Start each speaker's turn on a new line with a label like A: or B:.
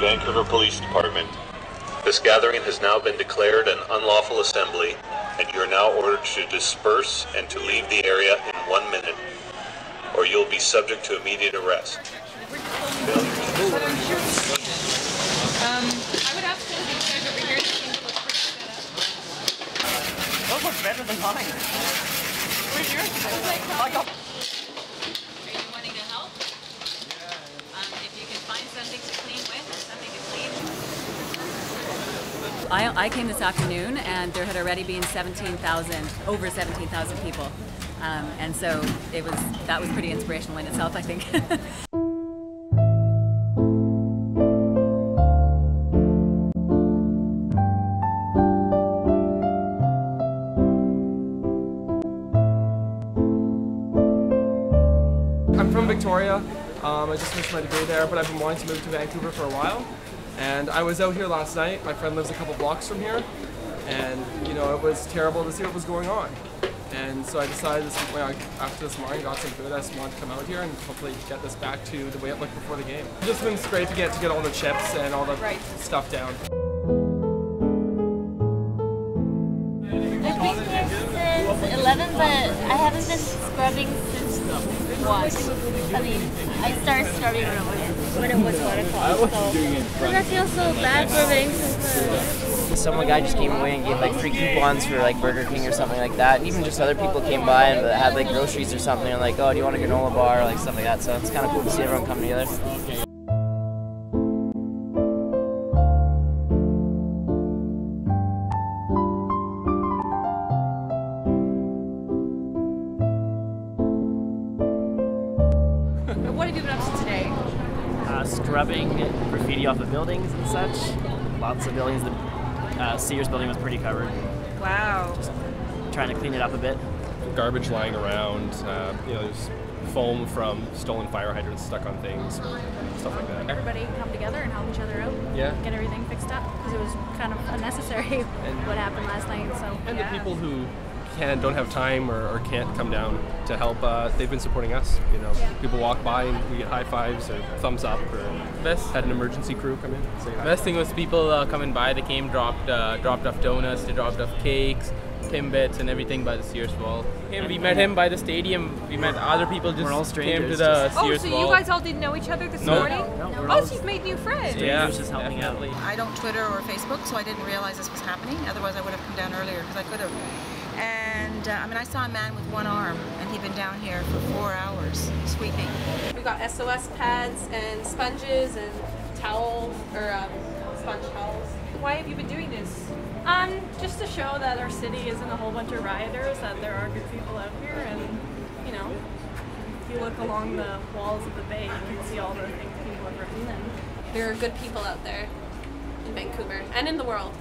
A: Vancouver Police Department. This gathering has now been declared an unlawful assembly, and you are now ordered to disperse and to leave the area in one minute, or you'll be subject to immediate arrest.
B: Um, I would ask some of these guys over here to seem to look pretty set up.
C: Those look better than mine.
B: Where's yours? I
C: I got
D: Are you wanting to help? Um, if you can find something to clean with or something to clean.
E: I, I came this afternoon and there had already been 17,000, over 17,000 people. Um, and so it was, that was pretty inspirational in itself, I think.
F: I'm from Victoria. Um, I just finished my degree there, but I've been wanting to move to Vancouver for a while. And I was out here last night. My friend lives a couple blocks from here, and you know it was terrible to see what was going on. And so I decided this after this morning, got some food. I just wanted to come out here and hopefully get this back to the way it looked before the game. It's just been to get to get all the chips and all the stuff down.
G: I've been here since 11, but I haven't been scrubbing since 1. I mean, I started scrubbing when it was, when it was what it called. So, does that feel so bad for Vancouver?
C: Some guy just came away and gave like free coupons for like Burger King or something like that. And even just other people came by and had like groceries or something and like, oh, do you want a granola bar or like stuff like that. So it's kind of cool to see everyone come together.
B: what have you been up to today?
H: Uh, scrubbing graffiti off of buildings and such. Lots of buildings. The uh, Sears building was pretty covered.
B: Wow.
H: Just Trying to clean it up a bit.
F: Garbage lying around. Uh, you know, there's foam from stolen fire hydrants stuck on things, stuff like that.
I: everybody come together and help each other out.
F: Yeah.
I: Get everything fixed up because it was kind of unnecessary what happened last night. So
F: And
I: yeah.
F: the people who can don't have time or, or can't come down to help, uh, they've been supporting us. You know,
I: Yeah.
F: people walk by and we get high fives or thumbs up, or
J: Best
F: had an emergency crew come in. Say hi.
J: best thing was people uh, coming by. They came, dropped uh, dropped off donuts, they dropped off cakes, Timbits, and everything by the Sears wall. And we met him by the stadium. We met other people just
H: We're all
J: came to
H: strangers,
J: the
H: just-
B: Oh, so
J: wall.
B: you guys all didn't know each other this
J: No.
B: morning?
H: No, we're
B: Oh, so you've made new friends.
J: yeah,
H: strangers just helping out.
K: I don't Twitter or Facebook, so I didn't realize this was happening. Otherwise, I would have come down earlier because I could have. And uh, I mean, I saw a man with one arm, and he'd been down here for four hours sweeping.
B: We got SOS pads and sponges and towels or um, sponge towels. Why have you been doing this?
I: Um, just to show that our city isn't a whole bunch of rioters, that there are good people out here, and you know, if you look along the walls of the bay, you can see all the things people have written. And
B: There are good people out there in Vancouver and in the world.